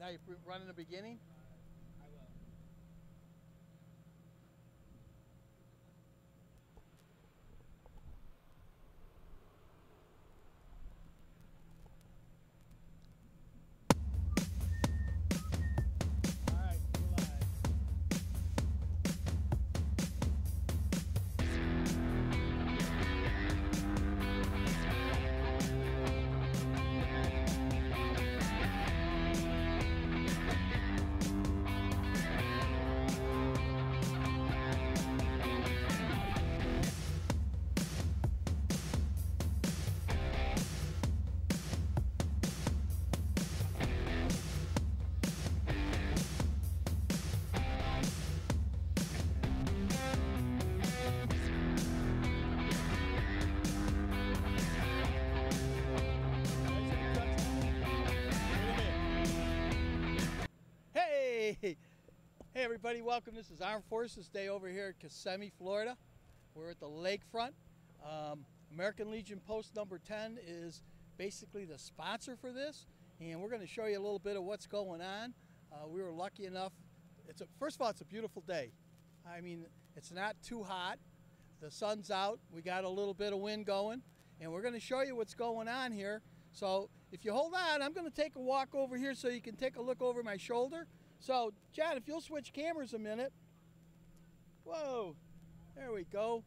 Now you're running the beginning? Everybody, welcome. This is Armed Forces Day over here at Kissimmee, Florida. We're at the lakefront. Um, American Legion Post number 10 is basically the sponsor for this, and we're going to show you a little bit of what's going on. Uh, we were lucky enough. It's a, first of all, it's a beautiful day. I mean, it's not too hot. The sun's out. We got a little bit of wind going, and we're going to show you what's going on here. So if you hold on, I'm going to take a walk over here so you can take a look over my shoulder. So, John, if you'll switch cameras a minute. Whoa, there we go.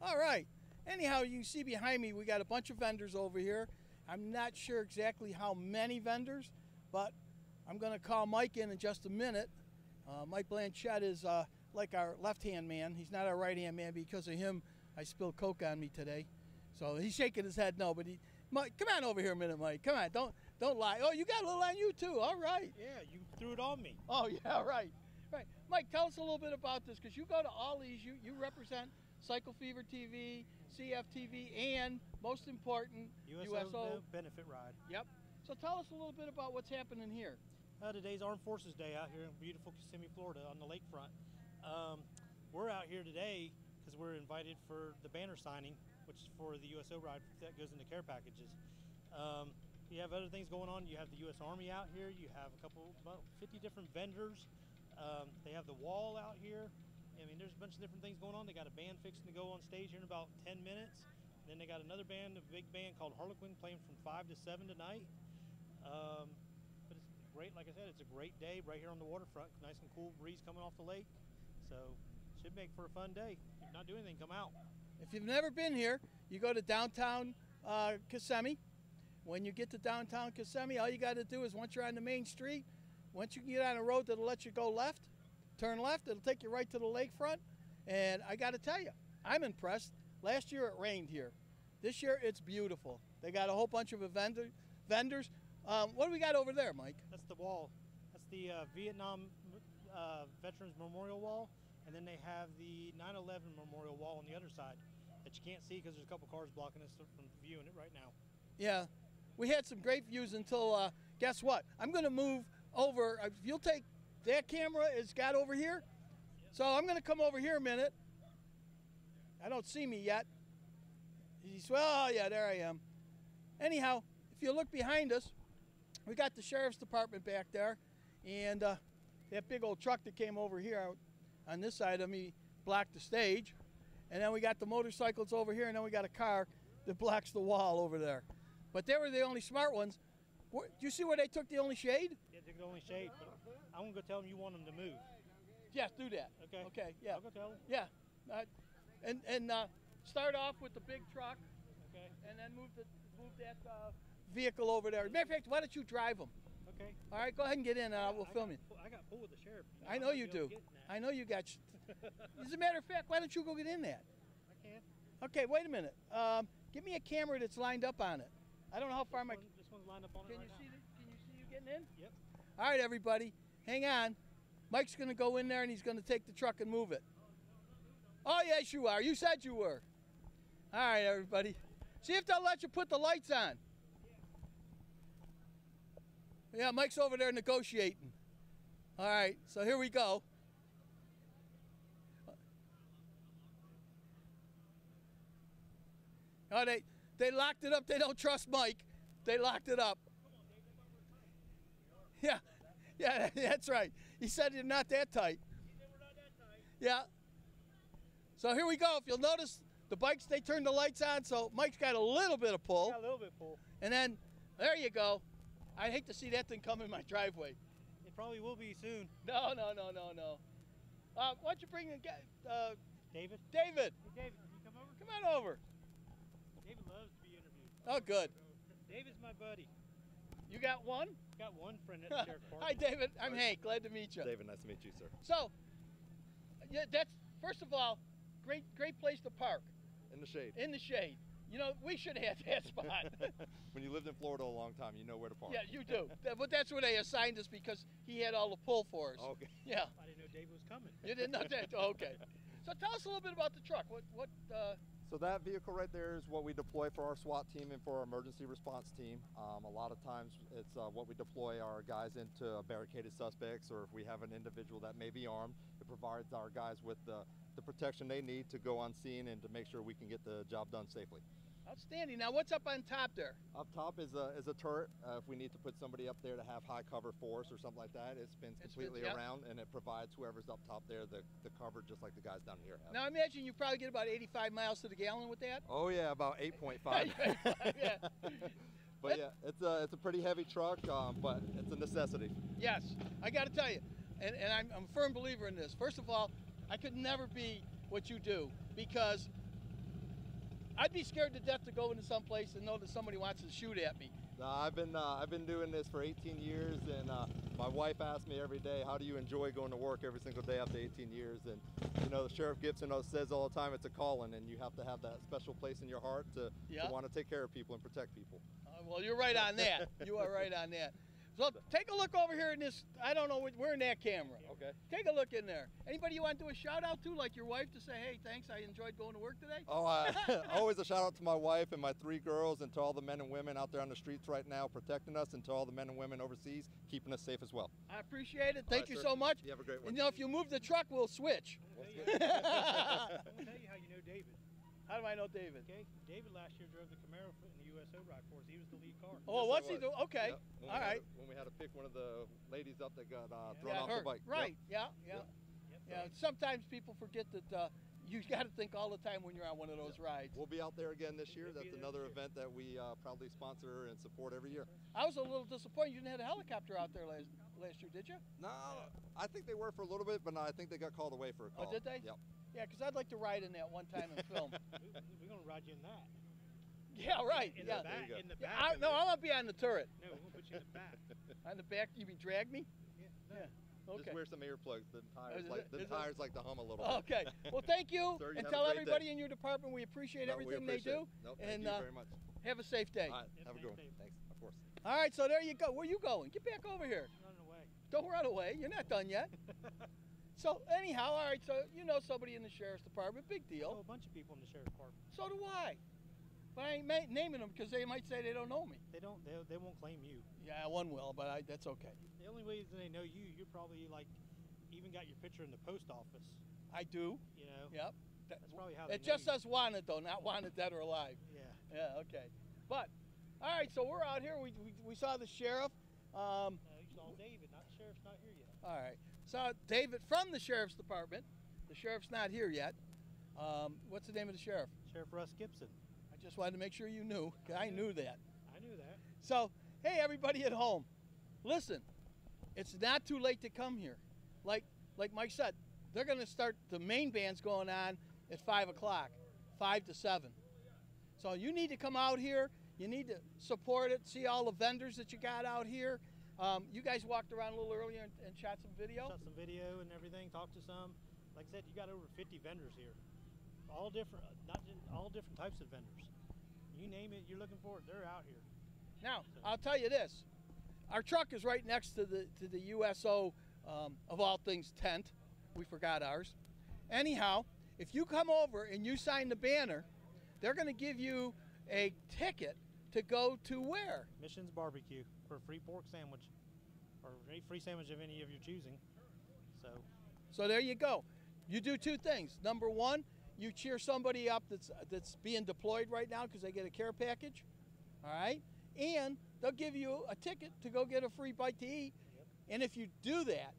All right. Anyhow, you see behind me, we got a bunch of vendors over here. I'm not sure exactly how many vendors, but I'm going to call Mike in in just a minute. Uh, Mike Blanchett is uh, like our left-hand man. He's not our right-hand man. Because of him, I spilled Coke on me today. So he's shaking his head no, but he, Mike, come on over here a minute, Mike. Come on, don't don't lie. Oh, you got a little on you too. All right. Yeah, you threw it on me. Oh yeah, right, right. Mike, tell us a little bit about this because you go to all these. You you represent Cycle Fever TV, CFTV, and most important, USO, benefit ride. Yep. So tell us a little bit about what's happening here. Uh, today's Armed Forces Day out here in beautiful Kissimmee, Florida, on the lakefront. Um, we're out here today because we're invited for the banner signing, which is for the USO ride that goes into care packages. Um, you have other things going on. You have the U.S. Army out here. You have a couple, about 50 different vendors. Um, they have the wall out here. I mean, there's a bunch of different things going on. They got a band fixing to go on stage here in about 10 minutes. Then they got another band, a big band called Harlequin, playing from 5 to 7 tonight. Um, but it's great, like I said, it's a great day right here on the waterfront. Nice and cool breeze coming off the lake. So, should make for a fun day. If you're not doing anything, come out. If you've never been here, you go to downtown uh, Kissimmee. When you get to downtown Kissimmee, all you got to do is once you're on the main street, once you can get on a road that'll let you go left, turn left, it'll take you right to the lakefront. And I got to tell you, I'm impressed. Last year it rained here. This year it's beautiful. They got a whole bunch of vendor, vendors. Um, what do we got over there, Mike? That's the wall. That's the uh, Vietnam uh, Veterans Memorial Wall. And then they have the 9 11 Memorial Wall on the other side that you can't see because there's a couple cars blocking us from viewing it right now. Yeah, we had some great views until uh, guess what? I'm going to move over. If you'll take that camera, it's got over here. So I'm going to come over here a minute. I don't see me yet. He's well, yeah, there I am. Anyhow, if you look behind us, we got the sheriff's department back there, and uh, that big old truck that came over here on this side of me blocked the stage, and then we got the motorcycles over here, and then we got a car that blocks the wall over there. But they were the only smart ones. Do you see where they took the only shade? Yeah, they took the only shade. I'm gonna go tell them you want them to move. Yes, do that. Okay. Okay. Yeah. I'll go tell them. Yeah. Uh, and and uh, start off with the big truck. Okay. And then move the move that uh, vehicle over there. Matter of fact, why don't you drive them? Okay. All right, go ahead and get in, and I will I film got, you. I got pulled with the sheriff. I know you do. I know you got. As a matter of fact, why don't you go get in that? I can. Okay, wait a minute. Um, give me a camera that's lined up on it. I don't know how far This, my. one, this one's lined up on Can it you right see? now. The, can you see you getting in? Yep. All right, everybody, hang on. Mike's going to go in there and he's going to take the truck and move it. Oh, yes, you are. You said you were. All right, everybody. See if they'll let you put the lights on. Yeah, Mike's over there negotiating. All right, so here we go. Oh, they, they locked it up. They don't trust Mike. They locked it up. Yeah, Yeah, that's right. He said you're not that tight. He said we're not that tight. Yeah. So here we go. If you'll notice, the bikes they turn the lights on, so Mike's got a little bit of pull, Got a little bit full. and then there you go. I hate to see that thing come in my driveway. It probably will be soon. No, no, no, no, no. Uh, why don't you bring in uh, David. David? Hey, David, can you come over? Come on over. David loves to be interviewed. Oh, good. David's my buddy. You got one? Got one friend at the sheriff Hi. David. I'm Hank. Glad to meet you. David, nice to meet you, sir. So, yeah, that's first of all, great, great place to park In the shade. in the shade. You know, we should have that spot. when you lived in Florida a long time, you know where to park. yeah, you do. But that's where they assigned us because he had all the pull for us. Okay. Yeah, I didn't know David was coming. you didn't know that. Okay. So tell us a little bit about the truck. What, what? Uh, So that vehicle right there is what we deploy for our SWAT team and for our emergency response team. Um, a lot of times it's uh, what we deploy our guys into barricaded suspects or if we have an individual that may be armed, it provides our guys with the, the protection they need to go on scene and to make sure we can get the job done safely. Outstanding. Now, what's up on top there? Up top is a, is a turret. Uh, if we need to put somebody up there to have high cover for us or something like that, it spins completely yeah. around and it provides whoever's up top there the, the cover just like the guys down here have. Now, I imagine you probably get about 85 miles to the gallon with that. Oh yeah, about 8.5. yeah. but yeah, it's a it's a pretty heavy truck, um, but it's a necessity. Yes, I got to tell you, and, and I'm, I'm a firm believer in this. First of all, I could never be what you do because I'd be scared to death to go into some place and know that somebody wants to shoot at me. Uh, I've been uh, I've been doing this for 18 years, and uh, my wife asks me every day, "How do you enjoy going to work every single day after 18 years?" And you know, the sheriff Gibson says all the time, "It's a calling, and you have to have that special place in your heart to, to want to take care of people and protect people." Uh, well, you're right on that. You are right on that. So take a look over here in this. I don't know. We're in that camera. Okay. Take a look in there. Anybody you want to do a shout out to, like your wife, to say, "Hey, thanks. I enjoyed going to work today." Oh, uh, always a shout out to my wife and my three girls, and to all the men and women out there on the streets right now protecting us, and to all the men and women overseas keeping us safe as well. I appreciate it. Thank right, you sir. so much. You have a great one. And you know, if you move the truck, we'll switch. I'm gonna tell you- I'm gonna tell you how you know David. How do I know David? Okay, David last year drove the Camaro in the USO ride for us. He was the lead car. Oh, Yes, I what's he doing? Okay. Yep. When we had to- when we had to pick one of the ladies up that got uh, Yeah. thrown Yeah, off her. the bike. Yep. Right. Yeah. Yeah. Yep. Yep. Yeah. Sometimes people forget that uh, you got to think all the time when you're on one of those rides. We'll be out there again this year. That's another year. event that we uh, proudly sponsor and support every year. I was a little disappointed you didn't have a helicopter out there last last year, did you? No, I think they were for a little bit, but no, I think they got called away for a Oh, call. did they? Yep. Yeah, because I'd like to ride in that one time and film. We, we're gonna ride you in that. yeah. Right. In yeah. the There back. you go. In the Yeah, back. I, no, it. I want to be on the turret. No, we're gonna put you in the back. On the back, you mean drag me? Yeah. No. Yeah. Okay. Just wear some earplugs. The tires is like it- the is it- tires like to hum a little. bit. Okay. Well, thank you, Sir, you and tell great day. everybody in your department we appreciate No, we everything they appreciate do. it. No, thank and, you uh, very much. Have a safe day. All right, Yep, have a thanks, good one. Thanks, of course. All right. So there you go. Where you going? Get back over here. Running away. Don't run away. You're not done yet. So anyhow, all right. So you know somebody in the sheriff's department. Big I know deal. a bunch of people in the sheriff's department. So do I. But I ain't naming them because they might say they don't know me. They don't. They, they won't claim you. Yeah, one will, but I, that's okay. The only reason they know you, you're probably like, even got your picture in the post office. I do. You know. Yep. That- That's probably how. They it know just you. says wanted though, not wanted dead or alive. Yeah. Yeah. Okay. But all right. So we're out here. We, we, we saw the sheriff. Um, No, you saw David. Not the sheriff's not here yet. All right. So, David from the sheriff's department. The sheriff's not here yet. Um, what's the name of the sheriff? Sheriff Russ Gibson. I just wanted to make sure you knew. 'cause I knew that. I knew that. So, hey, everybody at home, listen, it's not too late to come here. Like, like Mike said, they're going to start the main band's going on at five o'clock, five to seven. So you need to come out here. You need to support it. See all the vendors that you got out here. Um, you guys walked around a little earlier and, and shot some video. Shot some video and everything. Talked to some. Like I said, you got over 50 vendors here. All different, not just all different types of vendors. You name it, you're looking for it. They're out here. Now, I'll tell you this: our truck is right next to the to the USO um, of all things tent. We forgot ours. Anyhow, if you come over and you sign the banner, they're going to give you a ticket to go to where? Missions Barbecue for a free pork sandwich, or a free sandwich of any of your choosing. So So there you go. You do two things. Number one, you cheer somebody up that's that's being deployed right now because they get a care package. All right, and they'll give you a ticket to go get a free bite to eat And if you do that,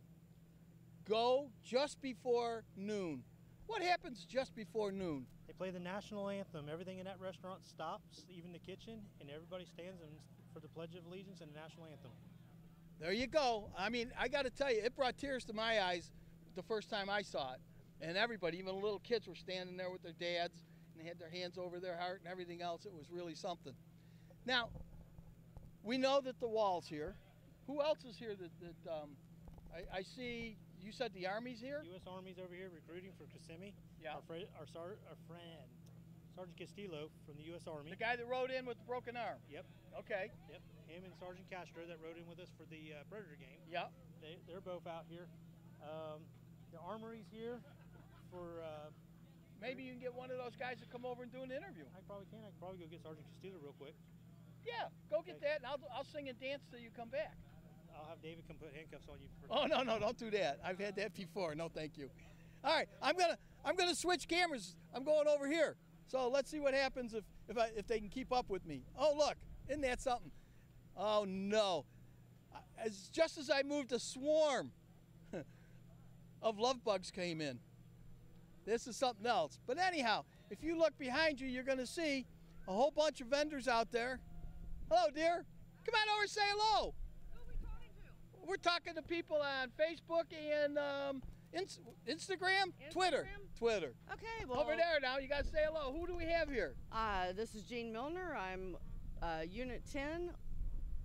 go just before noon. What happens just before noon? They play the national anthem. Everything in that restaurant stops, even the kitchen, and everybody stands and for the Pledge of Allegiance and the national anthem. There you go. I mean, I got to tell you, it brought tears to my eyes the first time I saw it. And everybody, even little kids, were standing there with their dads and they had their hands over their heart and everything else. It was really something. Now, we know that the wall's here. Who else is here that, that um, I, I see? You said the Army's here? U.S. Army's over here recruiting for Kissimmee. Yeah. Our, fri- our, sar- our friend, Sergeant Castillo from the U.S. Army. The guy that rode in with the broken arm. Yep, Okay. yep. Him and Sergeant Castro that rode in with us for the uh, Predator game. Yeah. They, they're both out here. Um, the Armory's here for. Uh, Maybe you can get one of those guys to come over and do an interview. I probably can. I can probably go get Sergeant Castillo real quick. Yeah, go get that, and I'll, I'll sing and dance till you come back. I'll have David come put handcuffs on you. Oh no, no, don't do that. I've had that before. No, thank you. All right, I'm gonna I'm gonna switch cameras. I'm going over here. So let's see what happens if if I, if they can keep up with me. Oh look, isn't that something? Oh no, as just as I moved, a swarm of love bugs came in. This is something else. But anyhow, if you look behind you, you're gonna see a whole bunch of vendors out there. Hello, dear. Come on over and say hello. We're talking to people on Facebook and um, Ins- Instagram? Twitter, Instagram? Twitter. Okay, well, Over there now, you got to say hello. Who do we have here? Uh, this is Jean Milner. I'm uh, Unit 10,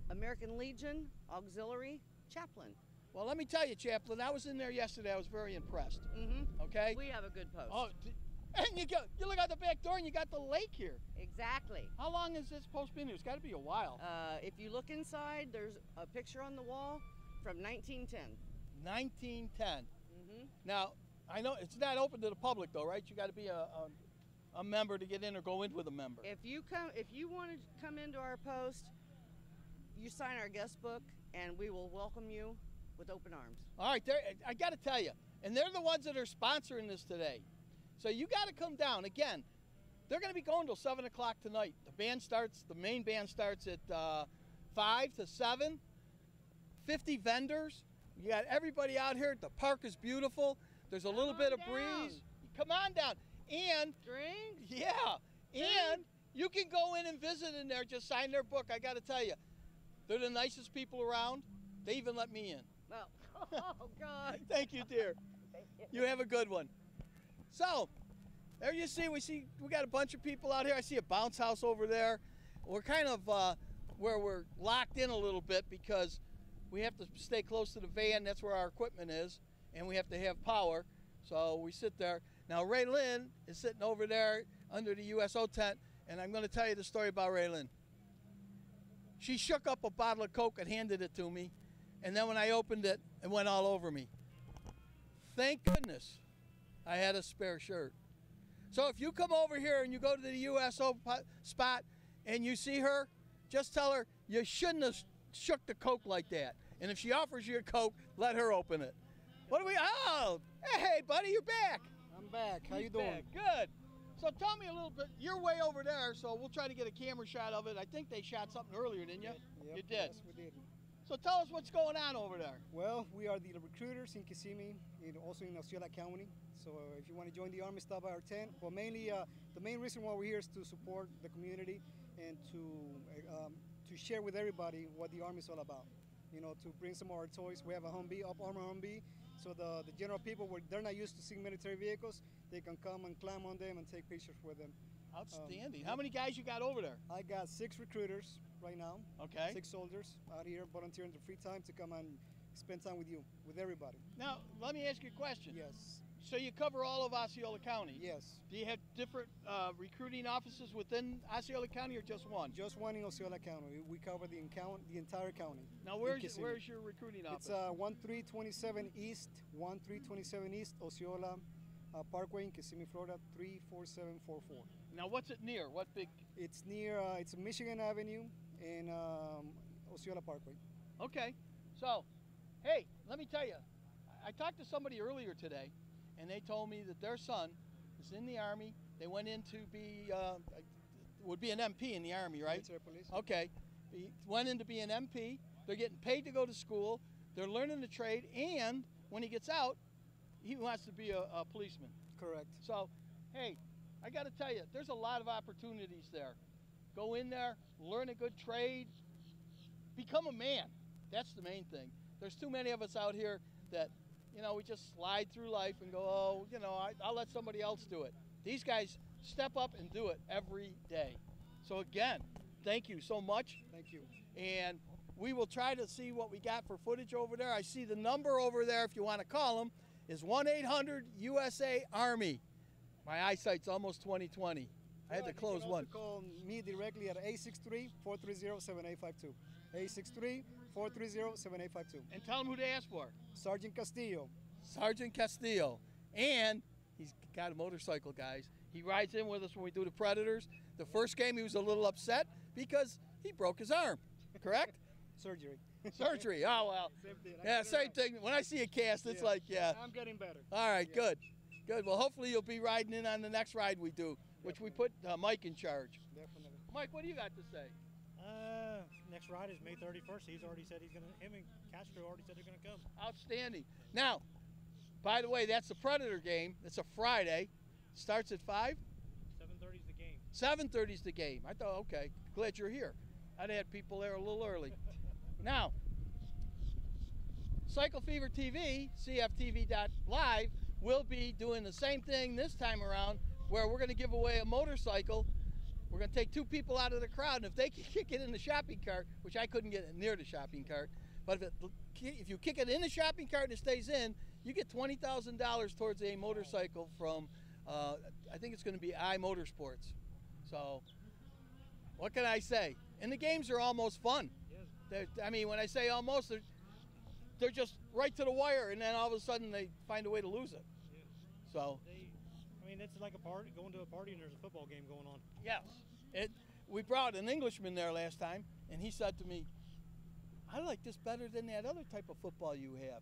American Legion Auxiliary Chaplain. Well, let me tell you, Chaplain. I was in there yesterday. I was very impressed. Mm-hmm. Okay. We have a good post. oh, d- and you go. You look out the back door and you got the lake here. Exactly. How long has this post been here? It's got to be a while. Uh, if you look inside, there's a picture on the wall from 1910. 1910. Mm-hmm. Now, I know it's not open to the public though, right? You got to be a, a a member to get in or go in with a member. If you come, if you want to come into our post, you sign our guest book, and we will welcome you with open arms. All right, there. I got to tell you, and they're the ones that are sponsoring this today. So you got to come down again. They're going to be going till seven o'clock tonight. The band starts. The main band starts at uh, five to seven. Fifty vendors. You got everybody out here. The park is beautiful. There's a Come little bit of down. breeze. Come on down. And Drinks. yeah, and you can go in and visit in there. Just sign their book. I got to tell you, they're the nicest people around. They even let me in. Well, oh God. Thank you, dear. You have a good one. So, there you see, we see we got a bunch of people out here. I see a bounce house over there. We're kind of uh, where we're locked in a little bit because we have to stay close to the van. That's where our equipment is, and we have to have power. So we sit there. Now Ray Lynn is sitting over there under the USO tent, and I'm going to tell you the story about Ray Lynn. She shook up a bottle of Coke and handed it to me, and then when I opened it, it went all over me. Thank goodness I had a spare shirt. So if you come over here and you go to the USO spot and you see her, just tell her you shouldn't have shook the Coke like that. And if she offers you a Coke, let her open it. What do we? Oh, hey, buddy, you're back. I'm back. How He's you doing? back. Good. So tell me a little bit. You're way over there, so we'll try to get a camera shot of it. I think they shot something earlier, didn't you? Yep, You did. Yes, we did. So tell us what's going on over there. Well, we are the recruiters in Kissimmee and also in Osceola County. So uh, if you want to join the Army, stop by our tent. But mainly, uh, the main reason why we're here is to support the community and to uh, um, to share with everybody what the Army is all about. You know, to bring some of our toys. We have a Humvee, up armor Humvee. So the, the general people, where they're not used to seeing military vehicles, they can come and climb on them and take pictures with them. Outstanding. Um, How many guys you got over there? I got six recruiters right now. Okay. Six soldiers out here volunteering their free time to come and spend time with you, with everybody. Now, let me ask you a question. Yes, So you cover all of Osceola County? yes. Do you have different uh, recruiting offices within Osceola County or just one? Just one in Osceola County. We cover the, the entire county. Now, where's, where's your recruiting office? It's uh, 1327 East, 1327 East, Osceola uh, Parkway in Kissimmee, Florida, 34744. now, what's it near? What big? It's near, uh, it's Michigan Avenue and um, Osceola Parkway. Okay. So, hey, let me tell you, I I talked to somebody earlier today, and they told me that their son is in the Army. They went in to be, uh, would be an MP in the Army, right? Military police. Okay. He went in to be an MP. They're getting paid to go to school. they're learning the trade, and when he gets out, he wants to be a, a policeman. Correct. So, hey, I got to tell you, there's a lot of opportunities there. Go in there, learn a good trade, become a man. That's the main thing. There's too many of us out here that, you know, we just slide through life and go, oh, you know, I, I'll let somebody else do it. These guys step up and do it every day. So, again, thank you so much. Thank you. And we will try to see what we got for footage over there. I see the number over there, if you want to call them, is 1 800 USA Army. My eyesight's almost 2020. I had to close you can one. Call me directly at 863-430-7852. 863-430-7852. And tell them who to ask for. Sergeant Castillo. Sergeant Castillo. And he's got a motorcycle, guys. He rides in with us when we do the Predators. The first game, he was a little upset because he broke his arm, correct? Surgery. Surgery. Oh, well. Same thing. I Yeah, same right. thing. When I see a cast, it's Yeah. like, yeah. I'm getting better. All right, Yeah. good. Good. Well, hopefully you'll be riding in on the next ride we do, which we put uh, Mike in charge. Definitely. Mike, what do you got to say? Next ride is May 31st. He's already said he's gonna. Him and Castro already said they're gonna come. Outstanding. Now, by the way, that's the Predator game. It's a Friday. Starts at 5. 7:30 is the game. 7.30 is the game. I thought, okay, glad you're here. I'd had people there a little early. now, Cycle Fever TV, CFTV.live, will be doing the same thing this time around where we're going to give away a motorcycle. We're going to take two people out of the crowd, and if they can kick it in the shopping cart, which I couldn't get near the shopping cart, but if, it, if you kick it in the shopping cart and it stays in, you get $20,000 towards a motorcycle from, uh, I think it's going to be i Motorsports. So, what can I say? And the games are almost fun. They're, I mean, when I say almost, they're, they're just right to the wire, and then all of a sudden they find a way to lose it. So, it's like a party. Going to a party and there's a football game going on. yes, it. We brought an Englishman there last time, and he said to me, "I like this better than that other type of football you have."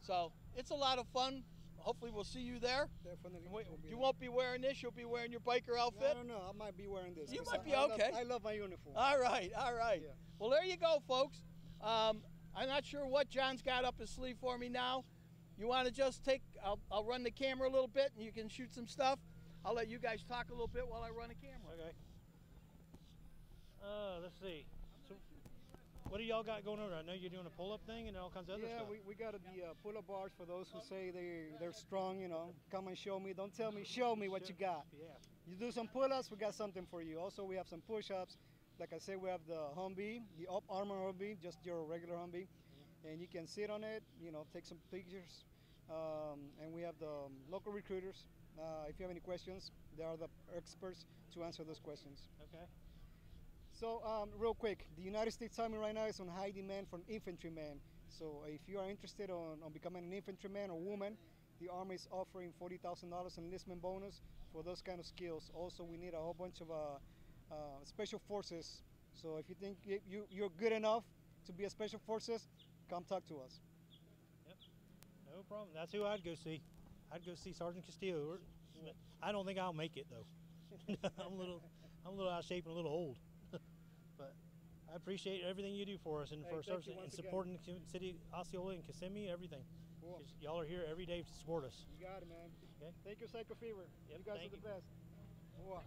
So it's a lot of fun. Hopefully, we'll see you there. Definitely. And wait, you there. won't be wearing this. You'll be wearing your biker outfit. I don't know. I might be wearing this. You might I- be I love- okay. I love my uniform. All right, all right. Yeah. Well, there you go, folks. Um, I'm not sure what John's got up his sleeve for me now. You want to just take, I'll, I'll run the camera a little bit and you can shoot some stuff. I'll let you guys talk a little bit while I run the camera. Okay. Uh, let's see. So, what do y'all got going on? I know you're doing a pull-up thing and all kinds of other yeah, stuff. we, we got the uh, pull-up bars for those who say they they're strong. You know, come and show me. Don't tell me. Show me what you got. Yeah. You do some pull-ups, we got something for you. Also, we have some push-ups. Like I said, we have the Humvee, the Up Armor Humvee, just your regular Humvee, and you can sit on it. You know, take some pictures. Um, and we have the um, local recruiters. Uh, if you have any questions, they are the experts to answer those questions. Okay. So, um, real quick, the United States Army right now is on high demand for infantrymen. So, if you are interested on, on becoming an infantryman or woman, the Army is offering $40,000 enlistment bonus for those kind of skills. Also, we need a whole bunch of uh, uh, special forces. So, if you think you, you, you're good enough to be a special forces, come talk to us. No problem. That's who I'd go see. I'd go see Sergeant Castillo. Or- I don't think I'll make it though. I'm a little, I'm a little out of shape and a little old. but I appreciate everything you do for us and Hey, for service and once again. supporting the city, Osceola and Kissimmee, everything. Cool. Y'all are here every day to support us. You got it, man. Okay. Thank you, Cycle Fever. Yep, you guys are you. the best. Wow.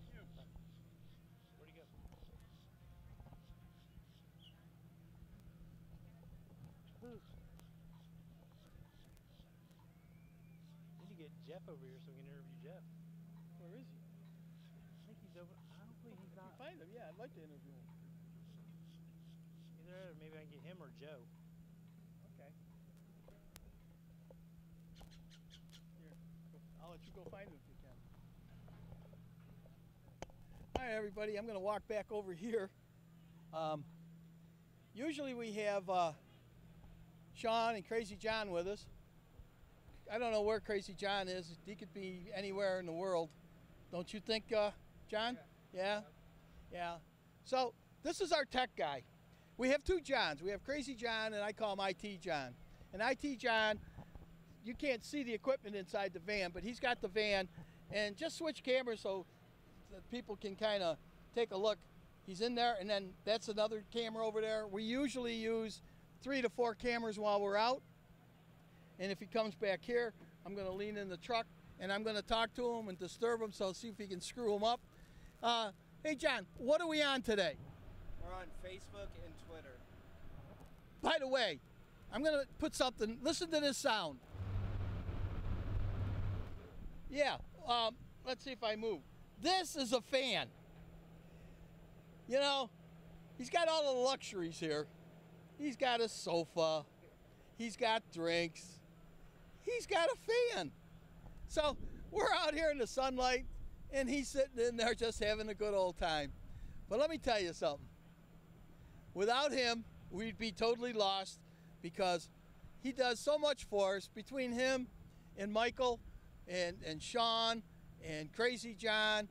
Where'd he go? Need to get Jeff over here so we can interview Jeff. Where is he? I think he's over. I don't believe he's not. You Find him. Yeah, I'd like to interview him. Either that or maybe I can get him or Joe. Okay. Here, I'll let you go find him if you can. Hi, everybody. I'm going to walk back over here. Um, usually we have uh, Sean and Crazy John with us. I don't know where Crazy John is. He could be anywhere in the world. Don't you think, uh, John? Yeah. yeah. So this is our tech guy. We have two Johns. We have Crazy John, and I call him IT John. And IT John, you can't see the equipment inside the van, but he's got the van. And just switch cameras so that people can kind of take a look. He's in there, and then that's another camera over there. We usually use three to four cameras while we're out. And if he comes back here, I'm going to lean in the truck and I'm going to talk to him and disturb him so see if he can screw him up. Uh, hey, John, what are we on today? We're on Facebook and Twitter. By the way, I'm going to put something, listen to this sound. Yeah, um, let's see if I move. This is a fan. You know, he's got all the luxuries here. He's got a sofa, he's got drinks, he's got a fan. So we're out here in the sunlight, and he's sitting in there just having a good old time. But let me tell you something. Without him, we'd be totally lost because he does so much for us between him and Michael and, and Sean and Crazy John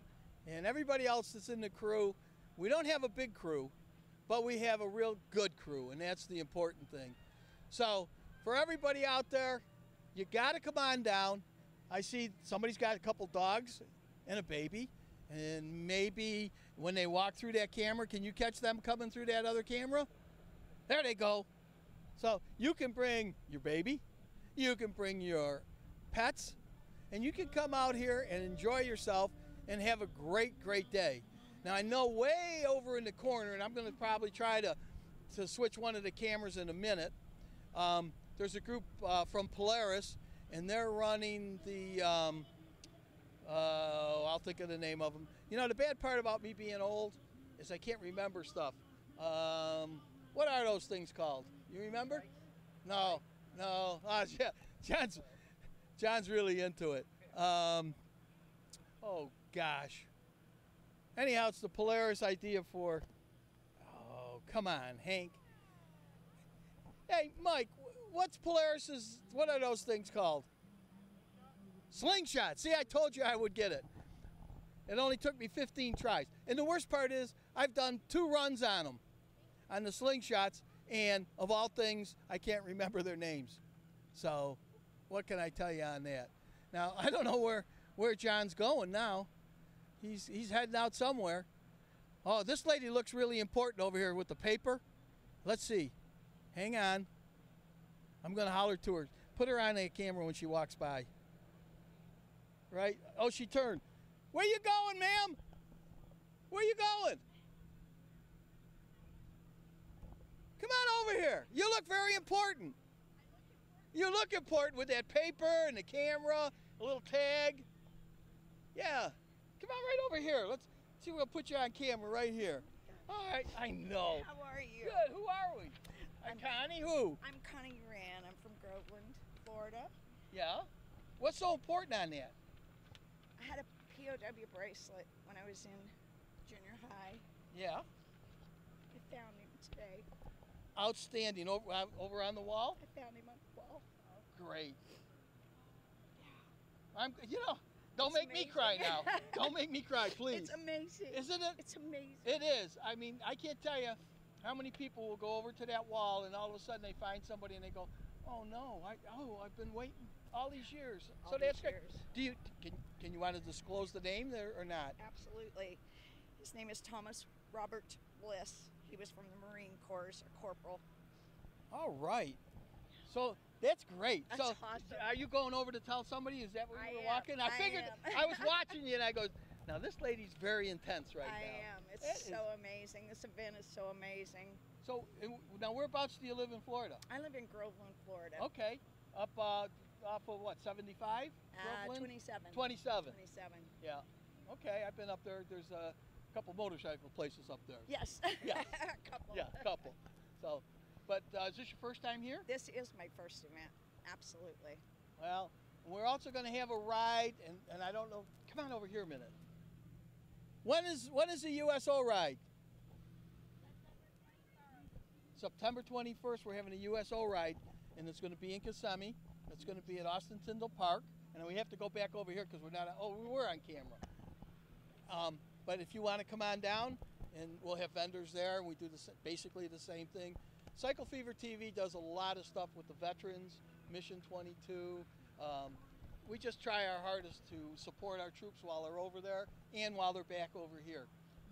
and everybody else that's in the crew. We don't have a big crew, but we have a real good crew, and that's the important thing. So, for everybody out there, you got to come on down. I see somebody's got a couple dogs and a baby, and maybe when they walk through that camera, can you catch them coming through that other camera? There they go. So you can bring your baby, you can bring your pets, and you can come out here and enjoy yourself and have a great, great day. Now I know way over in the corner, and I'm going to probably try to to switch one of the cameras in a minute. Um, there's a group uh, from Polaris, and they're running the. Um, uh, I'll think of the name of them. You know, the bad part about me being old is I can't remember stuff. Um, what are those things called? You remember? No, no. Ah, yeah, John's John's really into it. Um, oh gosh. Anyhow, it's the Polaris idea for. Oh, come on, Hank. Hey, Mike, what's Polaris's? What are those things called? Slingshot. See, I told you I would get it. It only took me 15 tries. And the worst part is, I've done two runs on them, on the slingshots, and of all things, I can't remember their names. So, what can I tell you on that? Now, I don't know where, where John's going now. He's, he's heading out somewhere. Oh, this lady looks really important over here with the paper. Let's see. Hang on. I'm going to holler to her. Put her on a camera when she walks by. Right? Oh, she turned. Where you going, ma'am? Where you going? Come on over here. You look very important. You look important with that paper and the camera, a little tag. Yeah. Come on right over here. Let's see. We'll put you on camera right here. All right. I know. How are you? Good. Who are we? I'm Connie. Who? I'm Connie Rand. I'm from Groveland, Florida. Yeah. What's so important on that? I had a POW bracelet when I was in junior high. Yeah. I found him today. Outstanding. Over, uh, over on the wall? I found him on the wall. Great. Yeah. I'm, you know, don't It's make me cry now. don't make me cry, please. It's amazing. Isn't it? It's amazing. It is. I mean, I can't tell you how many people will go over to that wall and all of a sudden they find somebody and they go, "Oh no, I oh I've been waiting all these years." All so that's these great. years. Do you can can you want to disclose the name there or not? Absolutely. His name is Thomas Robert Bliss. He was from the Marine Corps, a corporal. All right. So that's great. That's so awesome. are you going over to tell somebody? Is that where I you were am. walking? I I figured am. I was watching you and I go, now this lady's very intense right I now. I am. It's That is- so amazing. This event is so amazing. So and now whereabouts do you live in Florida? I live in Groveland, Florida. Okay. Up uh, off of what, 75? Uh, 27. 27. 27. Yeah. Okay, I've been up there. There's a couple motorcycle places up there. Yes. Yes. a couple. Yeah, a couple. So, but uh, is this your first time here? This is my first event. Absolutely. Well, we're also going to have a ride, and, and I don't know. Come on over here a minute. When is when is the USO ride? September 21st, we're having a USO ride, and it's going to be in Kissimmee. It's going to be at Austin Tindall Park, and we have to go back over here because we're not. Oh, we were on camera. Um, but if you want to come on down, and we'll have vendors there, and we do the, basically the same thing. Cycle Fever TV does a lot of stuff with the veterans, Mission 22. Um, we just try our hardest to support our troops while they're over there and while they're back over here.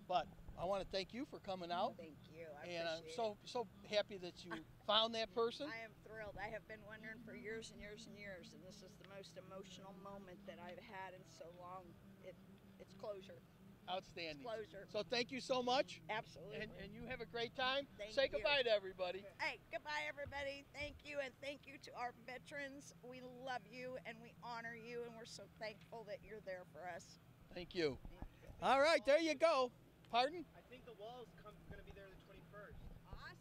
But I want to thank you for coming out. Thank you. I and I'm so so happy that you found that person. I am thrilled. I have been wondering for years and years and years, and this is the most emotional moment that I've had in so long. It, it's closure. Outstanding. Closure. So thank you so much, Absolutely. and and you have a great time. Thank Say you. goodbye to everybody. Hey, goodbye, everybody. Thank you, and thank you to our veterans. We love you and we honor you, and we're so thankful that you're there for us. Thank you. All right, there you go. Pardon? I think the wall's come, gonna be there the 21st. Awesome.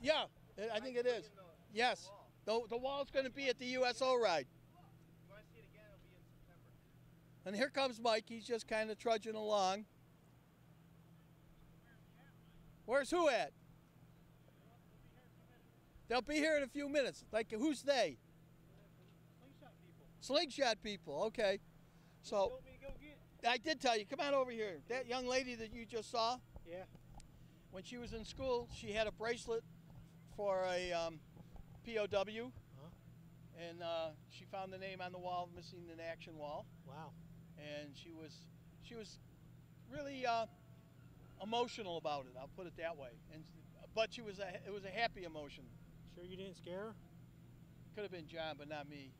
Yeah, I think it is. Yes. The, the wall's going to be at the USO ride. You want to see it again? It'll be in September. And here comes Mike. He's just kind of trudging along. Where's who at? They'll be here in a few minutes. Like, who's they? Slingshot people. Okay. So, I did tell you, come on over here. That young lady that you just saw, Yeah. when she was in school, she had a bracelet for a um, POW. Huh? And uh, she found the name on the wall, missing an action wall. Wow. and she was she was really uh, emotional about it. I'll put it that way. And but she was a it was a happy emotion. Sure you didn't scare her? Could have been John, but not me.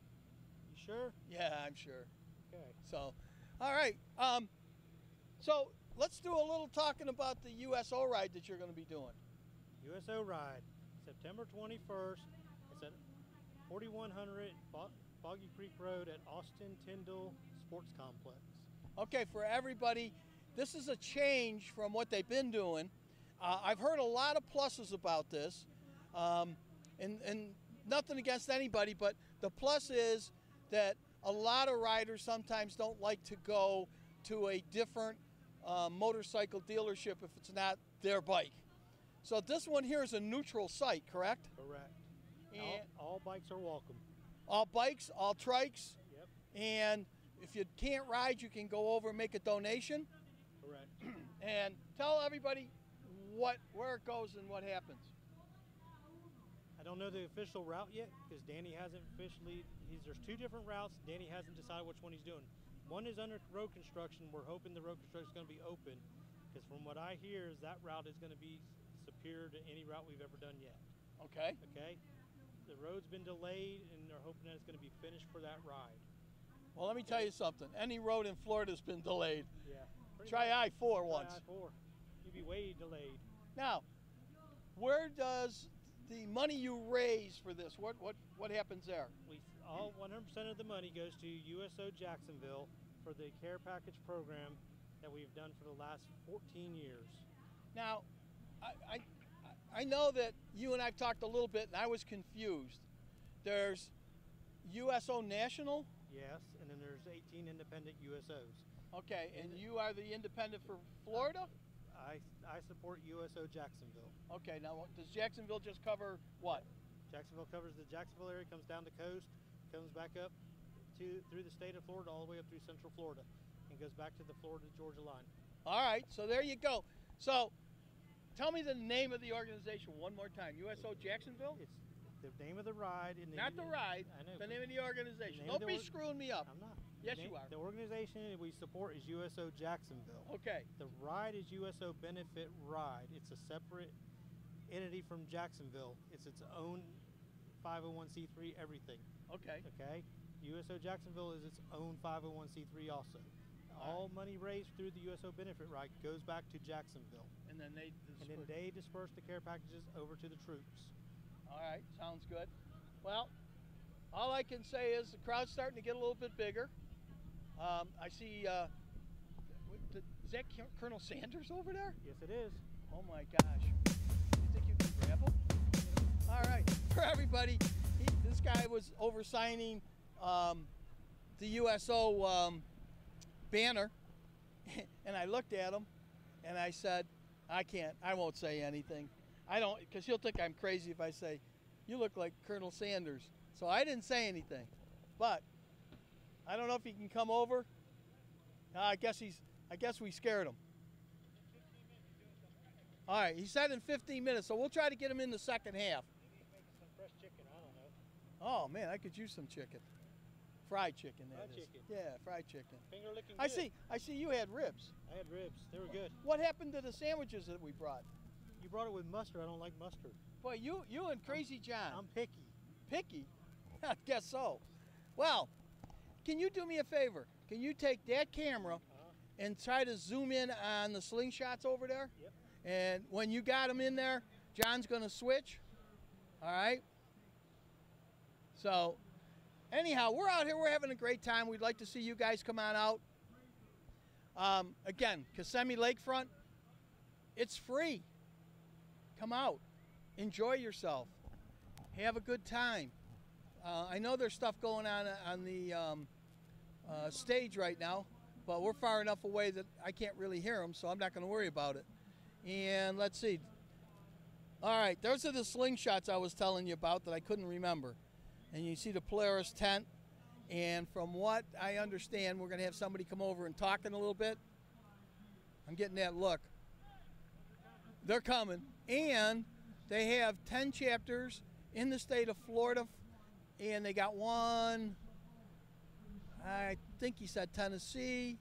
You sure? Yeah, I'm sure. Okay. So, all right. Um, so let's do a little talking about the USO ride that you're going to be doing. USO ride, September 21st. It's at 4100 Bo- Boggy Creek Road at Austin Tindall Sports Complex. Okay, for everybody, this is a change from what they've been doing. Uh, I've heard a lot of pluses about this, um, and, and nothing against anybody, but the plus is that a lot of riders sometimes don't like to go to a different uh, motorcycle dealership if it's not their bike. So this one here is a neutral site, correct? Correct. And All, all bikes are welcome. all bikes, all trikes, Yep. and if you can't ride, you can go over and make a donation. Correct. and tell everybody what where it goes and what happens. Don't know the official route yet because Danny hasn't officially. He's, there's two different routes. Danny hasn't decided which one he's doing. One is under road construction. We're hoping the road construction is going to be open because from what I hear is that route is going to be superior to any route we've ever done yet. Okay. Okay, the road's been delayed and they're hoping that it's going to be finished for that ride. Well, let me tell you something. Any road in Florida's been delayed. Yeah. Try. I four once. I-4. You'd be way delayed. Now, where does the money you raise for this? What what what happens there? We all 100% of the money goes to USO Jacksonville for the care package program that we've done for the last 14 years. Now, I, I I know that you and I've talked a little bit, and I was confused. There's USO National, Yes, and then there's 18 independent USOs. okay, and you are the independent for Florida. Uh, I, I support USO Jacksonville. Okay, now does Jacksonville just cover what? Jacksonville covers the Jacksonville area, comes down the coast, comes back up to through the state of Florida, all the way up through Central Florida, and goes back to the Florida Georgia line. All right, so there you go. So, tell me the name of the organization one more time. USO Jacksonville? It's the name of the ride in the Not the ride. I know. The name of the organization. Don't the be org- screwing me up. I'm not. Yes, you are. The organization we support is USO Jacksonville. Okay. The ride is USO Benefit Ride. It's a separate entity from Jacksonville. It's its own 501c3 everything. Okay. Okay? USO Jacksonville is its own 501c3 also. All money raised through the USO Benefit Ride goes back to Jacksonville. And then they. And then they disperse the care packages over to the troops. All right, sounds good. Well, all I can say is the crowd's starting to get a little bit bigger. Um, I see. Uh, is that Col- Colonel Sanders over there? Yes, it is. Oh my gosh. You think you can grab him? All right. For everybody, he, this guy was over signing um, the USO um, banner, and I looked at him, and I said, "I can't. I won't say anything. I don't, because he'll think I'm crazy if I say, you look like Colonel Sanders.' So I didn't say anything, but I don't know if he can come over. Uh, I guess he's. I guess we scared him. All right, he said in 15 minutes, so we'll try to get him in the second half. Chicken, I don't know. Oh man, I could use some chicken. Fried chicken. that Fried is. chicken. Yeah, fried chicken. Finger licking. I good. see. I see. You had ribs. I had ribs. They were good. What happened to the sandwiches that we brought? You brought it with mustard. I don't like mustard. Boy, you you and Crazy John. I'm picky. picky. I guess so. Well, can you do me a favor? Can you take that camera Uh-huh. and try to zoom in on the slingshots over there? Yep. And when you got them in there, John's going to switch. All right? So, anyhow, we're out here. We're having a great time. We'd like to see you guys come on out. Um, again, Kissimmee Lakefront, it's free. Come out, enjoy yourself, have a good time. Uh, I know there's stuff going on on the um, uh, stage right now, but we're far enough away that I can't really hear them, so I'm not going to worry about it. And let's see. All right, those are the slingshots I was telling you about that I couldn't remember. And you see the Polaris tent. And from what I understand, we're going to have somebody come over and talk in a little bit. I'm getting that look. They're coming. And they have 10 chapters in the state of Florida. And they got one, I think he said Tennessee.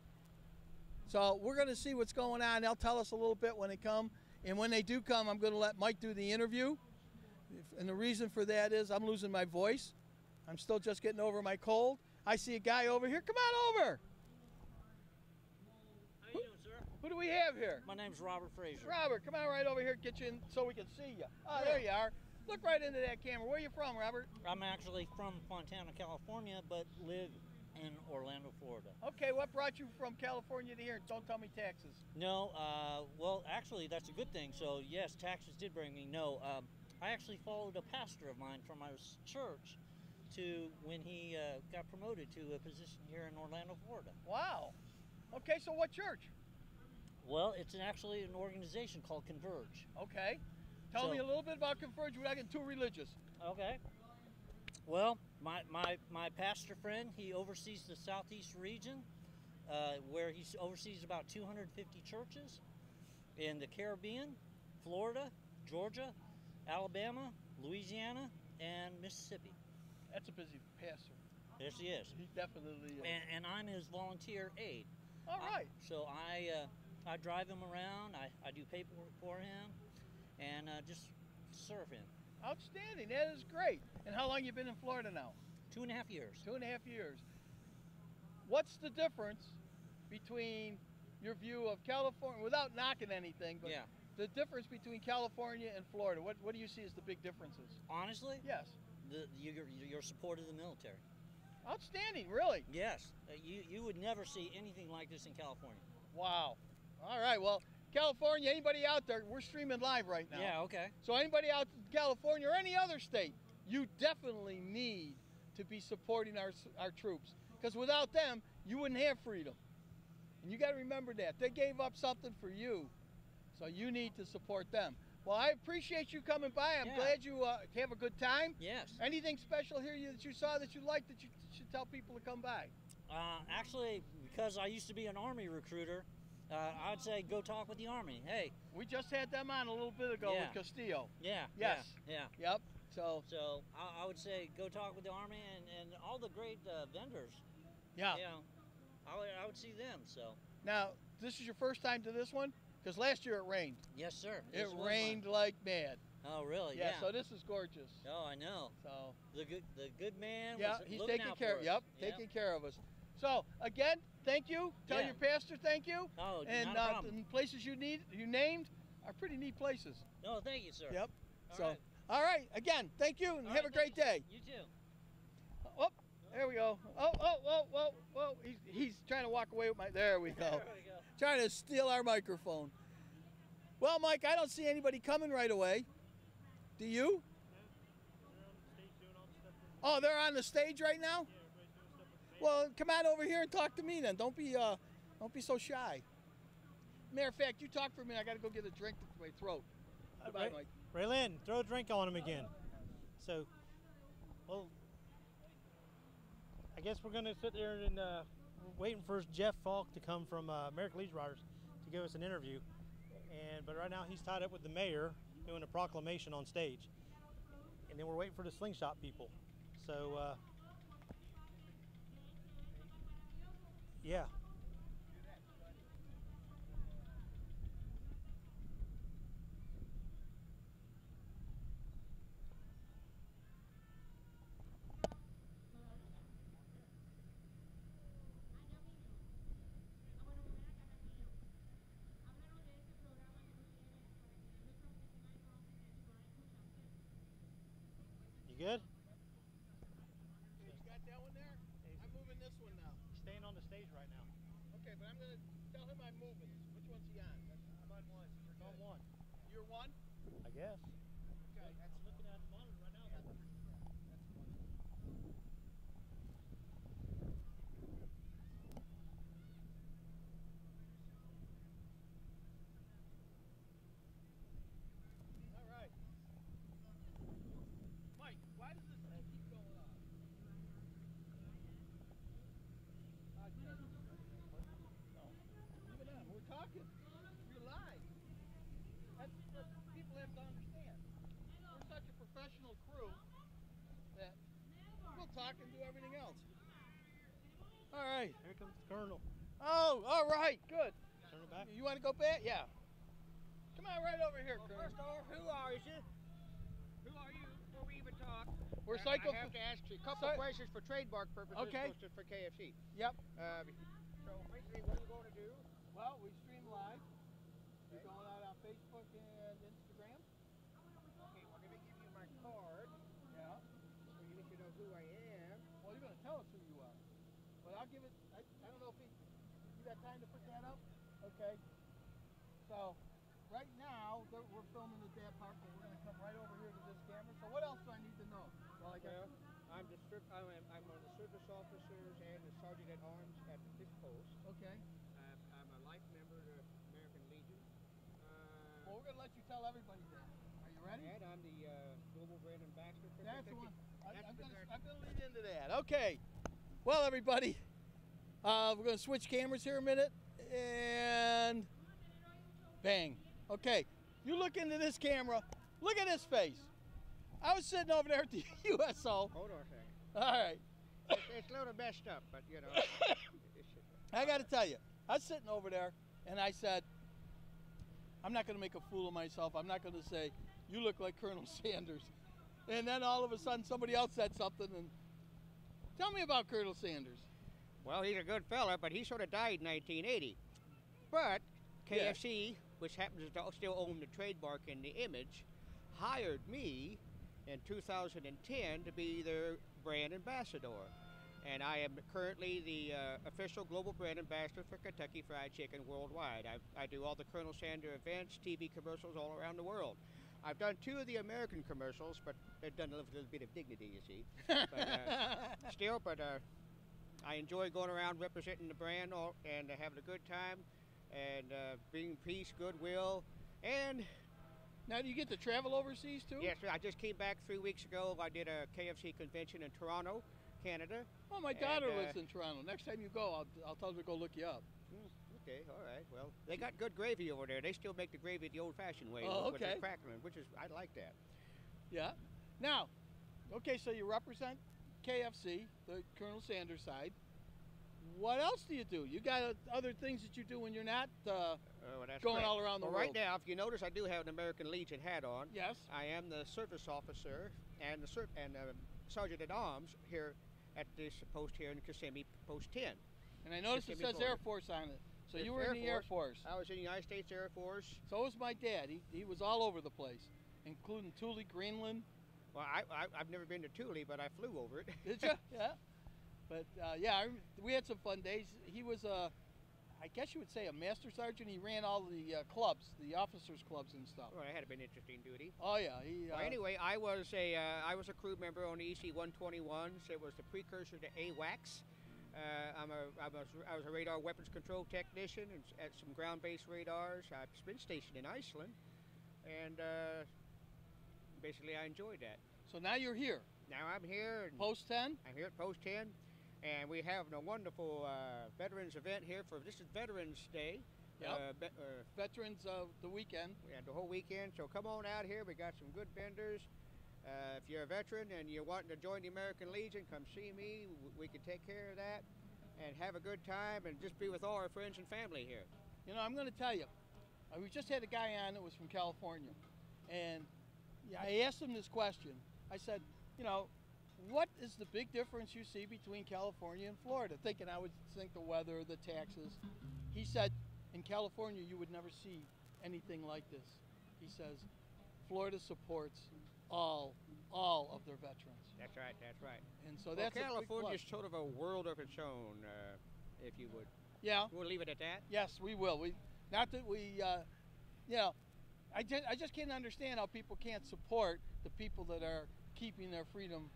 So we're going to see what's going on. They'll tell us a little bit when they come. And when they do come, I'm going to let Mike do the interview. And the reason for that is I'm losing my voice. I'm still just getting over my cold. I see a guy over here. Come on over. How you doing, sir? Who do we have here? My name's Robert Fraser. Robert, come on right over here. Get you in so we can see you. Oh, there you are. Look right into that camera. Where are you from, Robert? I'm actually from Fontana, California, but live in Orlando, Florida. Okay, what brought you from California to here? Don't tell me taxes. No, uh, well, actually, that's a good thing. So, yes, taxes did bring me. No, um, I actually followed a pastor of mine from our church to when he uh, got promoted to a position here in Orlando, Florida. Wow. Okay, so what church? Well, it's an, actually an organization called Converge. Okay. Tell So- me a little bit about Converge without getting too religious. Okay. Well, my, my, my pastor friend, he oversees the southeast region, uh, where he oversees about 250 churches in the Caribbean, Florida, Georgia, Alabama, Louisiana, and Mississippi. That's a busy pastor. Yes, he is. He definitely is. And, and I'm his volunteer aide. All right. I- so I, uh, I drive him around, I, I do paperwork for him, and uh, just serve him. Outstanding. That is great. And how long you been in Florida now? Two and a half years. Two and a half years. What's the difference between your view of California, without knocking anything, but Yeah. the difference between California and Florida? What, what do you see as the big differences? Honestly, Yes. the, your, your support of the military. Outstanding, really. Yes, uh, you you would never see anything like this in California. Wow. All right. Well, California, anybody out there, we're streaming live right now. Yeah, okay. So anybody out in California or any other state, you definitely need to be supporting our our troops because without them, you wouldn't have freedom. And you got to remember that they gave up something for you, so you need to support them. Well, I appreciate you coming by. I'm Yeah. glad you uh, have a good time. Yes. Anything special here you, that you saw that you liked that you should tell people to come by? Uh, actually, because I used to be an Army recruiter, uh, I'd say go talk with the Army. Hey, We just had them on a little bit ago Yeah. with Castillo. yeah. Yes. Yeah. yeah. Yep. So So I, I would say go talk with the Army and, and all the great uh, vendors. yeah. You know, I would, I would see them. So Now this is your first time to this one because last year it rained. yes, sir. It This mine. rained like mad. Oh, really? Yeah, Yeah. So this is gorgeous. oh, I know. So The good the good man. yeah, was he's taking care. Us. Yep, Yeah. taking care of us. So again, thank you. Tell Yeah. your pastor thank you. Oh, and not a uh, problem. the places you need you named are pretty neat places. No, thank you, sir. Yep. All so right. all right. Again, thank you and All have right, a great thanks. day. You too. Oh, there we go. Oh, oh, oh, whoa, whoa. He's, he's trying to walk away with my. There we go. There we go. trying to steal our microphone. Well, Mike, I don't see anybody coming right away. Do you? Oh, they're on the stage right now. Well, come on over here and talk to me then. Don't be uh, don't be so shy. Matter of fact, you talk for a minute. I got to go get a drink to my throat. Goodbye. Mike. Raylan, throw a drink on him again. So, well, I guess we're gonna sit there and uh, waiting for Jeff Falk to come from uh, American Legion Riders to give us an interview. And but right now he's tied up with the mayor doing a proclamation on stage, and then we're waiting for the slingshot people. So uh, Yeah. You good? You got that one there? I'm moving this one now. He's staying on the stage right now. Okay, but I'm gonna tell him I'm moving. Which one's he on? I'm on one. He's on one. You're one? I guess. Okay. I'm looking at the monitor right now. All right. Mike, why does this thing keep going on? Podcast. No. Leave it on. We're talking. We're live. That's what people have to understand. We're such a professional crew that we'll and do everything else. All right. Here comes the Colonel. Oh, all right. Good. Turn it back. You want to go back? Yeah. Come on right over here, Colonel. First off, who are you? Who are you before we even talk? We're I- psycho. I have to ask you a couple Psy- questions for trademark purposes Okay. for- for KFC. Yep. Uh, so basically, what are you going to do? Well, we stream live. We're going out on Facebook and Instagram. Okay, we're going to give you my card, Yeah. so you need to know who I am. Well, you're going to tell us who you are. But I'll give it. I, I don't know if he, you got time to put that up. Okay. So, right now we're filming at that part, but we're going to come right over here to this camera. So, what else do I need to know? Well, I Well, I'm the strip, I'm, I'm one of the service officers and the sergeant at arms at this post. okay. I'm, I'm a life member of the American Legion. Uh, Well, we're going to let you tell everybody that. Are you ready? and I'm the uh, global brand ambassador for That's the one. I, the gonna, I'm gonna lead into that. Okay. Well, everybody, uh, we're gonna switch cameras here a minute, and bang. Okay. You look into this camera. Look at his face. I was sitting over there at the USO. Hold on a second. All right. It's, it's a little messed up, but you know. I got to tell you, I was sitting over there, and I said, I'm not going to make a fool of myself. I'm not going to say, you look like Colonel Sanders. And then all of a sudden, somebody else said something, and tell me about Colonel Sanders. Well, he's a good fella, but he sort of died in 1980. But Yeah. KFC, which happens to still own the trademark and the image, hired me in 2010 to be their brand ambassador. And I am currently the uh, official global brand ambassador for Kentucky Fried Chicken worldwide. I, I do all the Colonel Sanders events, TV commercials all around the world. I've done two of the American commercials, but they've done a little, little bit of dignity, you see. But, uh, still, but uh, I enjoy going around representing the brand all, and having a good time and uh, bringing peace, goodwill, and now, do you get to travel overseas too? yes, I just came back three weeks ago. I did a KFC convention in Toronto, Canada. Oh, my And, daughter uh, lives in Toronto. Next time you go, I'll, I'll tell her to go look you up. Hmm, okay, all right. Well, they got good gravy over there. They still make the gravy the old-fashioned way Oh, with the okay. crackling, which is I like that. Yeah. Now, okay, so you represent KFC, the Colonel Sanders side. What else do you do? You got uh, other things that you do when you're not. Uh, that's Going correct. all around the well, Right world. now, if you notice, I do have an American Legion hat on. yes. I am the service officer and the ser- and uh, sergeant at arms here at this post here in Kissimmee, post 10. And I noticed it Kissimmee, says Air Force on it. So It's you were Air in the Air Force. I was in the United States Air Force. So was my dad. He, he was all over the place, including Thule, Greenland. Well, I, I I've never been to Thule, but I flew over it. Did you? yeah. But uh, yeah, I, we had some fun days. He was a, I guess you would say a master sergeant. He ran all the uh, clubs, the officers' clubs and stuff. well, it had been interesting duty. Oh yeah, he. Uh, anyway, I was a uh, I was a crew member on the EC 121s. It was the precursor to AWACS. Uh, I'm a I was I was a radar weapons control technician at some ground-based radars. I've been stationed in Iceland, and uh, basically I enjoyed that. So now you're here, Now I'm here. Post ten. I'm here at Post 10, and we have a wonderful uh, veterans event here for this is Veterans Day. Yep. Uh, be- uh, Veterans of the weekend. we had the whole weekend, so come on out here. We got some good vendors. Uh, if you're a veteran and you're wanting to join the American Legion, come see me. We can take care of that. and have a good time and just be with all our friends and family here. You know, I'm going to tell you, uh, we just had a guy on that was from California, and yeah, I asked him this question. I said, you know, what is the big difference you see between California and Florida? Thinking I would think the weather, the taxes. He said, in California, you would never see anything like this. He says, Florida supports all, all of their veterans. That's right, that's right. And so Well, that's a big California's sort of a world of its own, uh, if you would. Yeah. We'll leave it at that. Yes, we will. We not that we, uh, you know, I just I just can't understand how people can't support the people that are keeping their freedom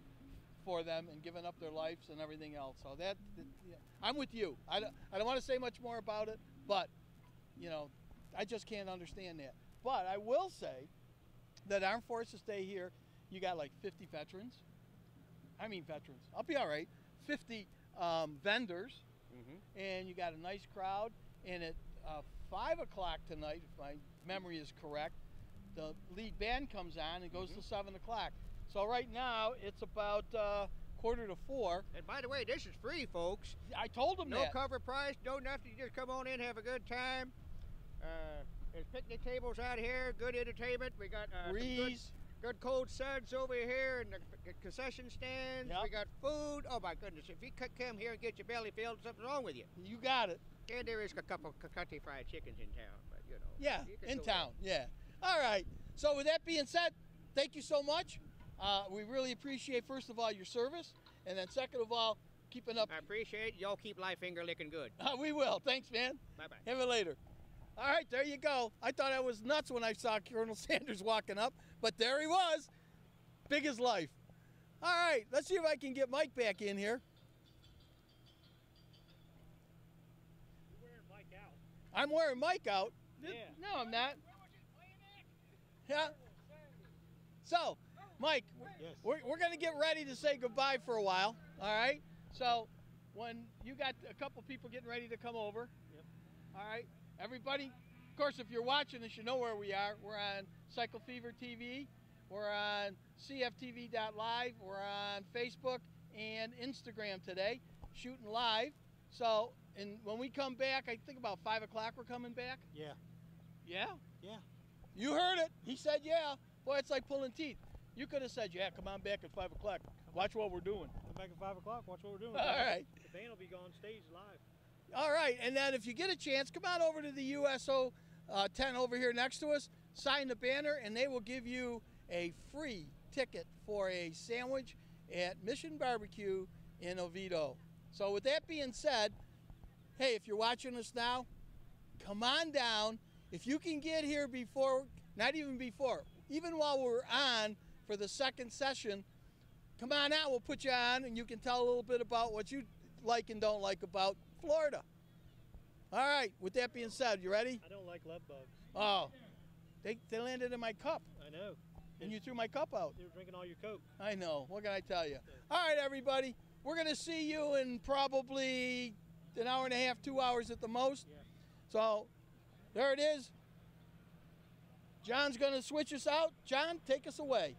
for them and giving up their lives and everything else. So that, that- yeah, I'm with you. I don't, I don't want to say much more about it, but you know, I just can't understand that. But I will say that Armed Forces Day here, you got like 50 veterans. I mean veterans. I'll be all right. 50 um, vendors Mm-hmm. and you got a nice crowd. And at uh, five o'clock tonight, if my memory is correct, the lead band comes on and goes Mhm. till seven o'clock. So right now it's about uh, quarter to four. And by the way, this is free, folks. I told them No that. cover price, no nothing. You just come on in, have a good time. Uh, there's picnic tables out here, good entertainment. We got uh, good, Breeze. good cold suds over here and the concession stands. Yep. We got food. Oh my goodness! If you could come here and get your belly filled, something's wrong with you. You got it. And there is a couple of Kentucky Fried Chickens in town, you know. Yeah, you in go there. town. Yeah. All right. So with that being said, thank you so much. Uh, we really appreciate first of all your service, and then second of all, keeping up. I appreciate y'all. Keep life finger licking good. Uh, we will. Thanks, man. Bye bye. Have it later. All right, there you go. I thought I was nuts when I saw Colonel Sanders walking up, but there he was. Big as life. All right, let's see if I can get Mike back in here. I'm wearing Mike out. Th- Yeah. No, I'm not. Yeah. So, Mike, Yes. we're, we're going to get ready to say goodbye for a while. All right. So, when you got a couple people getting ready to come over. Yep. All right. Everybody, of course, if you're watching this, you know where we are. We're on Cycle Fever TV. We're on CFTV.live. We're on Facebook and Instagram today, shooting live. So, and when we come back, I think about five o'clock we're coming back. Yeah. Yeah. Yeah. You heard it. He said, yeah. Boy, it's like pulling teeth. You could have said, yeah, come on back at 5 o'clock. Watch what we're doing. Come back at five o'clock. Watch what we're doing. All right. The band will be gone stage live. All right. And then if you get a chance, come on over to the USO uh, tent over here next to us, sign the banner, and they will give you a free ticket for a sandwich at Mission Barbecue in Oviedo. So, with that being said, hey, if you're watching us now, come on down. If you can get here before, not even before, even while we're on for the second session, come on out. We'll put you on and you can tell a little bit about what you like and don't like about Florida. All right, with that being said, you ready? I don't like love bugs. Oh, they, they landed in my cup I know. and you threw my cup out. They were drinking all your Coke. I know. What can I tell you? All right, everybody. We're going to see you in probably an hour and a half, two hours at the most. Yeah. So there it is. John's going to switch us out. John, take us away.